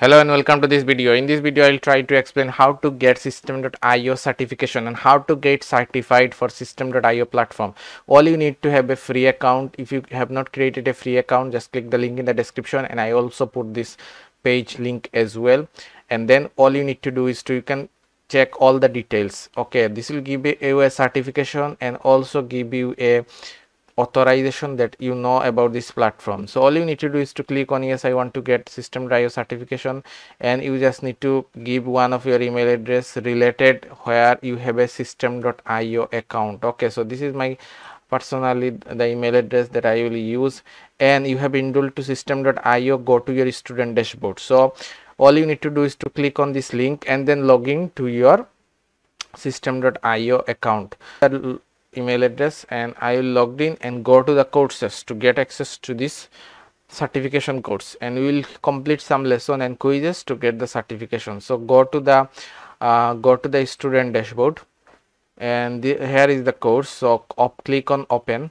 Hello and welcome to this video. In this video, I'll try to explain how to get systeme.io certification and how to get certified for systeme.io platform. All you need to have a free account. If you have not created a free account, just click the link in the description and I also put this page link as well. And then all you need to do is to you can check all the details. Okay, this will give you a certification and also give you a authorization that you know about this platform. So all you need to do is to click on yes i want to get systeme.io certification and you just need to give one of your email address related where you have a systeme.io account. Okay so this is my personally the email address that i will use and you have enrolled to systeme.io go to your student dashboard. So all you need to do is to click on this link and then log in to your systeme.io account email address and I will logged in and go to the courses to get access to this certification course. And we will complete some lesson and quizzes to get the certification. So go to the uh, go to the student dashboard. And the, here is the course. So op, click on open.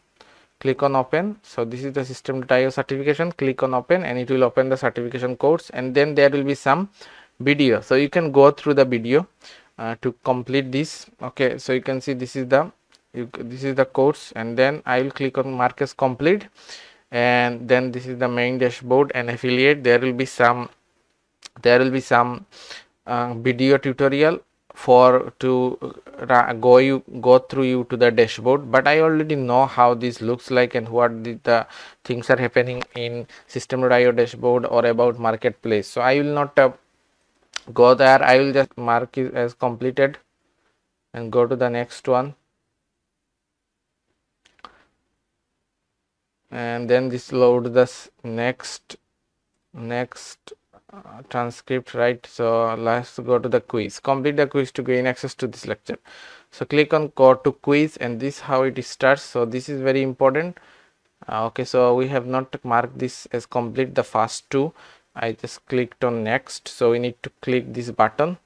Click on open. So this is the system systeme.io certification. Click on open and it will open the certification course. And then there will be some video. So you can go through the video uh, to complete this. Okay. So you can see this is the you, this is the course and then I will click on mark as complete and then this is the main dashboard and affiliate. There will be some there will be some uh, video tutorial for to uh, go you go through you to the dashboard. But i already know how this looks like and what the, the things are happening in systeme.io dashboard or about marketplace. So i will not uh, go there. I will just mark it as completed and go to the next one and then this load this next next uh, transcript right? So let's go to the quiz. Complete the quiz to gain access to this lecture. So click on go to quiz and this how it starts. So this is very important. Uh, okay so we have not marked this as complete the first two. I just clicked on next. So we need to click this button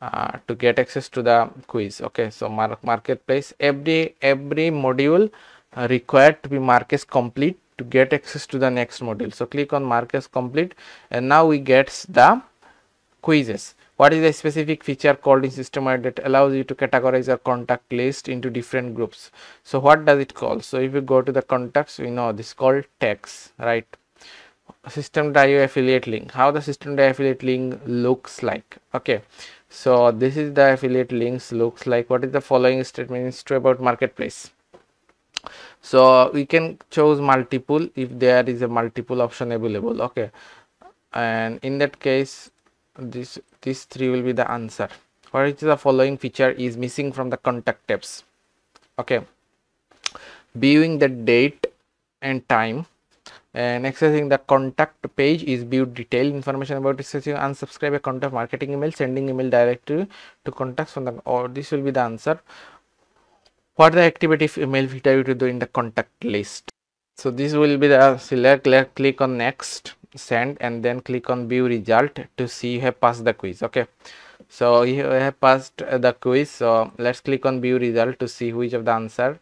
uh, to get access to the quiz. Okay so mark marketplace. Every every module Uh, required to be marked as complete to get access to the next module. So, click on mark as complete and now we get the quizzes. What is the specific feature called in system that allows you to categorize your contact list into different groups. So, what does it call? So, if you go to the contacts, we know this called tags, right? System Systeme.io affiliate link. How the system systeme.io affiliate link looks like. Okay. So, this is the affiliate links looks like. What is the following statement is true about marketplace so we can choose multiple if there is a multiple option available okay. And in that case this these three will be the answer. What is the following feature is missing from the contact tabs okay. Viewing the date and time. And accessing the contact page is viewed detailed information about accessing unsubscribe a contact marketing email sending email directly to contacts from the or this will be the answer what the activity email feature you to do in the contact list? So this will be the select click on next send and then click on view result to see you have passed the quiz okay? So you have passed the quiz so let's click on view result to see which of the answer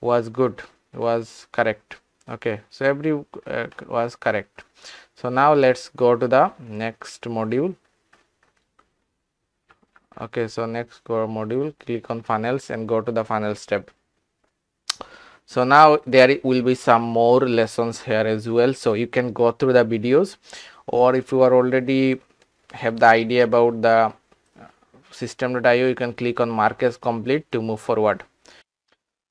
was good was correct okay? So every uh, was correct. So now let's go to the next module okay so next go module click on funnels and go to the funnel step. So now there will be some more lessons here as well. So you can go through the videos or if you are already have the idea about the uh, systeme.io you can click on mark as complete to move forward.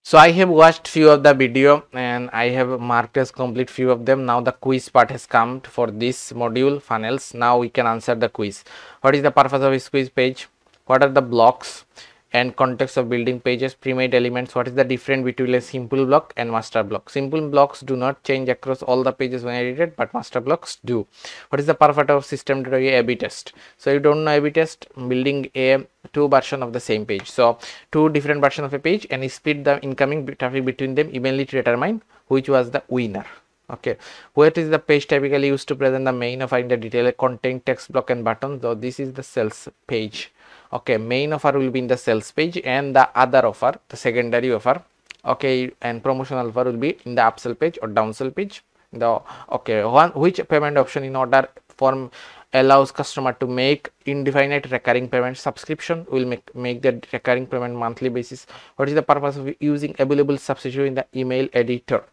So i have watched few of the video and i have marked as complete few of them. Now the quiz part has come for this module funnels. Now we can answer the quiz. What is the purpose of this quiz page what are the blocks and context of building pages pre-made elements? What is the difference between a simple block and master block? Simple blocks do not change across all the pages when edited but master blocks do. What is the purpose of system to a b test? So you don't know a b test building a two version of the same page. So two different version of a page and split the incoming traffic between them evenly to determine which was the winner. Okay. What is the page typically used to present the main of the detail content text block and button so this is the sales page okay main offer will be in the sales page and the other offer the secondary offer. Okay and promotional offer will be in the upsell page or downsell page. The okay one which payment option in order form allows customer to make indefinite recurring payment subscription will make make the recurring payment monthly basis. What is the purpose of using available substitute in the email editor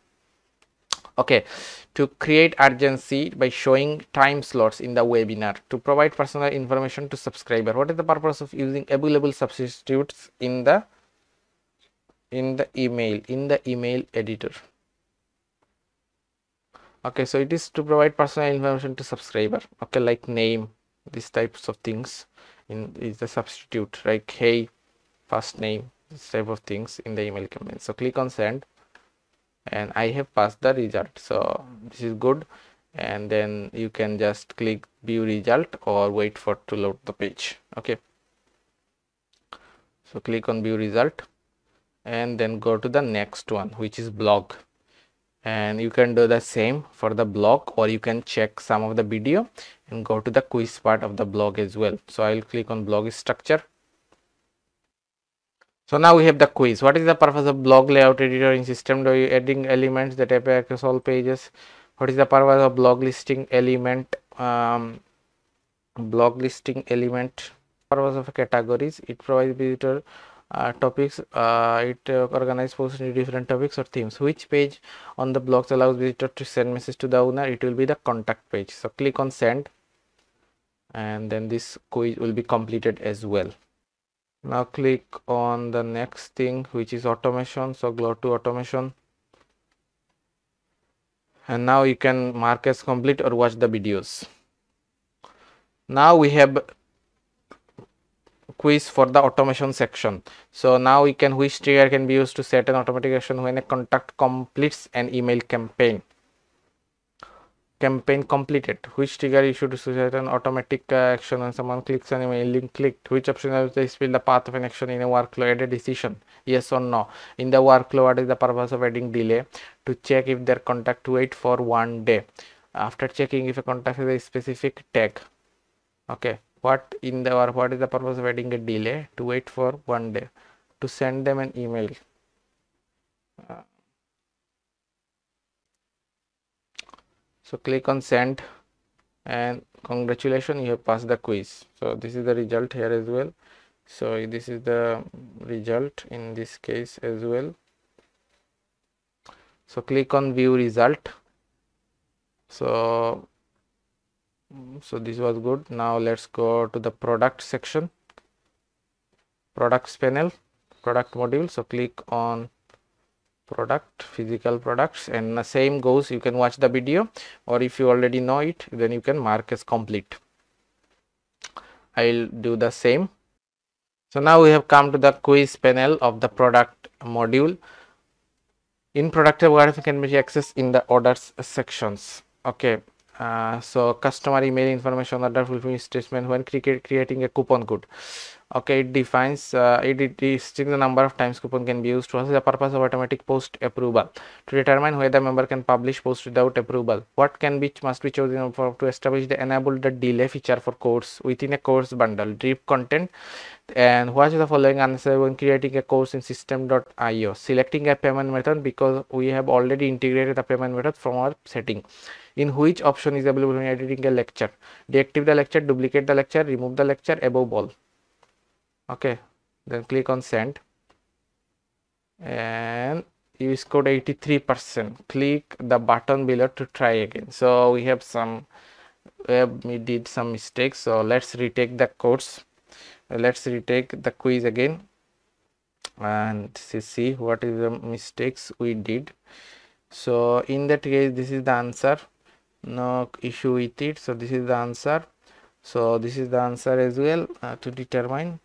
okay to create urgency by showing time slots in the webinar. To provide personal information to subscriber. What is the purpose of using available substitutes in the in the email in the email editor? Okay so it is to provide personal information to subscriber. Okay like name these types of things in is the substitute. Like hey first name this type of things in the email campaign. So click on send and i have passed the result. So this is good. And then you can just click view result or wait for to load the page. Okay. So click on view result and then go to the next one which is blog. And you can do the same for the blog or you can check some of the video and go to the quiz part of the blog as well. So i'll click on blog structure so now we have the quiz. What is the purpose of blog layout editor in system? Do you adding elements that appear across all pages? What is the purpose of blog listing element um, blog listing element? Purpose of categories. It provides visitor uh, topics uh, it uh, organizes posts in different topics or themes. Which page on the blogs allows visitor to send message to the owner? It will be the contact page. So click on send. And then this quiz will be completed as well now click on the next thing which is automation so go to automation and now you can mark as complete or watch the videos now we have quiz for the automation section. So now we can which trigger can be used to set an automatic action when a contact completes an email campaign. Campaign completed. Which trigger you should set an automatic uh, action when someone clicks on email link clicked. Which option to display the path of an action in a workflow? Add a decision. Yes or no. In the workflow, what is the purpose of adding delay? To check if their contact wait for one day. After checking if a contact has a specific tag. Okay what in the or what is the purpose of adding a delay to wait for one day to send them an email uh, so click on send and congratulations you have passed the quiz. So this is the result here as well. So this is the result in this case as well. So click on view result. So so this was good. Now let's go to the product section. Products panel product module. So click on product physical products and the same goes you can watch the video or if you already know it then you can mark as complete. I'll do the same. So now we have come to the quiz panel of the product module. In product graphic can be accessed in the orders sections. Okay uh, so customer email information order fulfillment statement when creating a coupon code okay it defines uh, it, restricts the number of times coupon can be used what is the purpose of automatic post approval. To determine whether member can publish post without approval what can be must be chosen for to establish the enable the delay feature for course within a course bundle. Drip content and what is the following answer when creating a course in systeme.io selecting a payment method because we have already integrated the payment method from our setting in which option is available when editing a lecture. Deactivate the lecture duplicate the lecture remove the lecture above all okay then click on send. And you scored 83 percent. Click the button below to try again. So we have some we did some mistakes. So let's retake the course. Let's retake the quiz again. And see what is the mistakes we did. So in that case this is the answer. No issue with it. So this is the answer. So this is the answer as well uh, to determine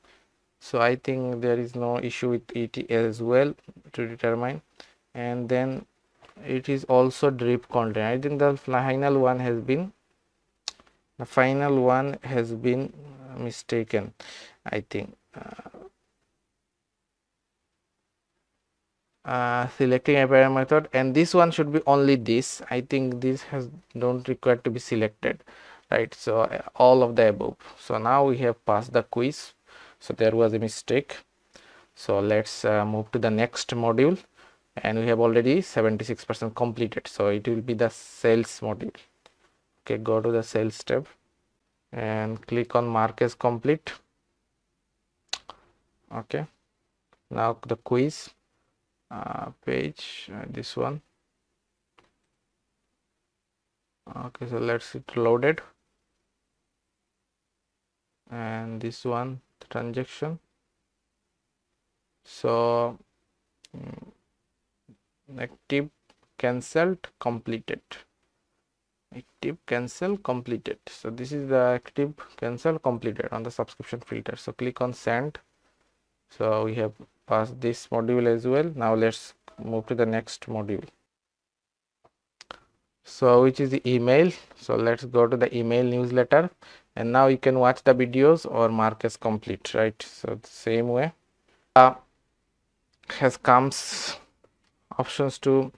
so i think there is no issue with it as well to determine. And then it is also drip content. I think the final one has been the final one has been mistaken i think. Uh, uh, selecting a parameter method and this one should be only this. I think this has don't require to be selected right? So uh, all of the above. So now we have passed the quiz so there was a mistake. So let's uh, move to the next module. And we have already 76 percent completed. So it will be the sales module. Okay go to the sales tab and click on mark as complete. Okay. Now the quiz uh, page uh, this one. Okay so let's it. Loaded and this one transaction. So mm, active cancelled completed. Active cancel completed. So this is the active cancel completed on the subscription filter. So click on send. So we have passed this module as well. Now let's move to the next module. So which is the email? So let's go to the email newsletter and now you can watch the videos or mark as complete right? So the same way. Uh, has comes options to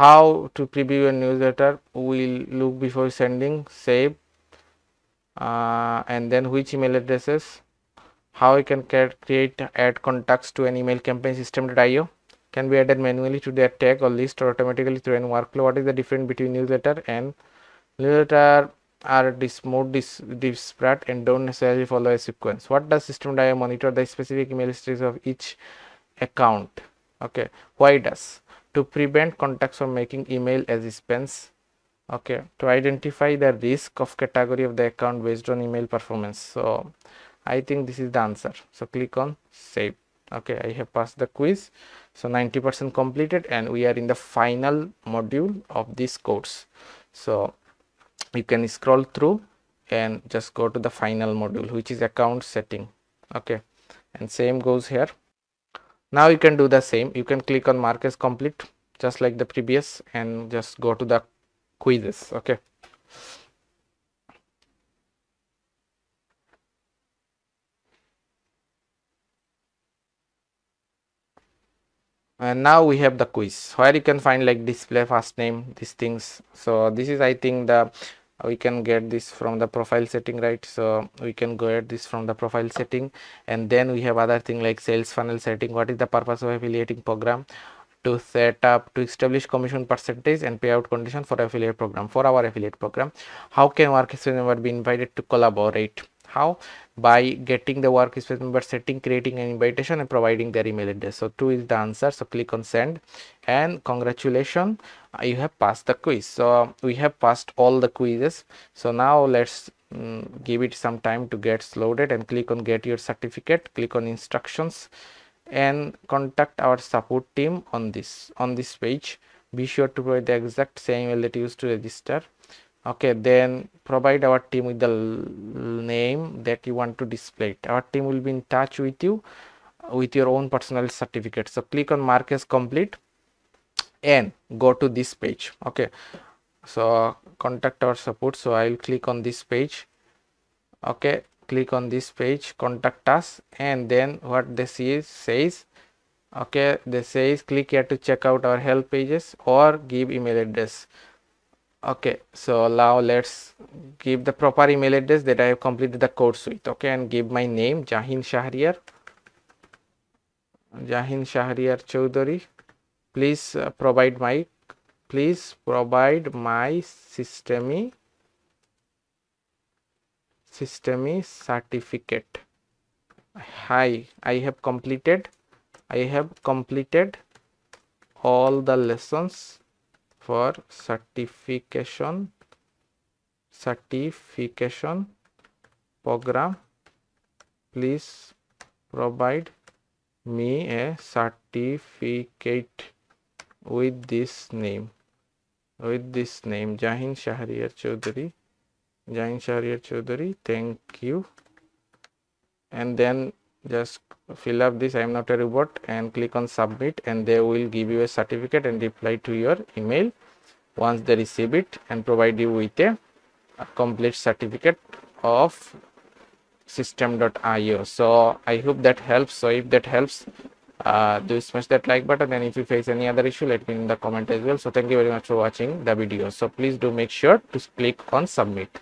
how to preview a newsletter we'll look before sending save uh, and then which email addresses how you can create add contacts to an email campaign systeme.io can be added manually to their tag or list or automatically through an workflow. What is the difference between newsletter and newsletter are dis more dis disparate and don't necessarily follow a sequence. What does system systeme.io monitor the specific email histories of each account? Okay. Why does? To prevent contacts from making email as spams okay. To identify the risk of category of the account based on email performance. So i think this is the answer. So click on save. Okay. I have passed the quiz. So 90 percent completed and we are in the final module of this course. So you can scroll through and just go to the final module which is account setting okay? And same goes here. Now you can do the same. You can click on mark as complete just like the previous and just go to the quizzes okay? And now we have the quiz. Where you can find like display first name these things. So this is i think the Uh, we can get this from the profile setting right? So we can go at this from the profile setting. And then we have other thing like sales funnel setting. What is the purpose of affiliating program? To set up to establish commission percentage and payout condition for affiliate program for our affiliate program. How can workspace member be invited to collaborate how? By getting the workspace member setting creating an invitation and providing their email address. So two is the answer. So click on send. And congratulations uh, you have passed the quiz. So we have passed all the quizzes. So now let's um, give it some time to get loaded and click on get your certificate. Click on instructions and contact our support team on this on this page. Be sure to provide the exact same email that you used to register okay then provide our team with the name that you want to display it. Our team will be in touch with you with your own personal certificate. So click on mark as complete and go to this page. Okay. So contact our support. So i'll click on this page. Okay click on this page contact us and then what this is says okay this says click here to check out our help pages or give email address okay so now let's give the proper email address that i have completed the course with okay and give my name jahin shahriar. Jahin shahriar chaudhary please uh, provide my please provide my systemy systemy certificate. Hi i have completed i have completed all the lessons for certification certification program. Please provide me a certificate with this name with this name. Jahin Shahriar Chaudhary. Jahin Shahriar Chaudhary thank you. And then just fill up this i am not a robot and click on submit and they will give you a certificate and reply to your email. Once they receive it and provide you with a, a complete certificate of systeme.io so i hope that helps. So if that helps uh, do smash that like button and if you face any other issue let me in the comment as well. So thank you very much for watching the video. So please do make sure to click on submit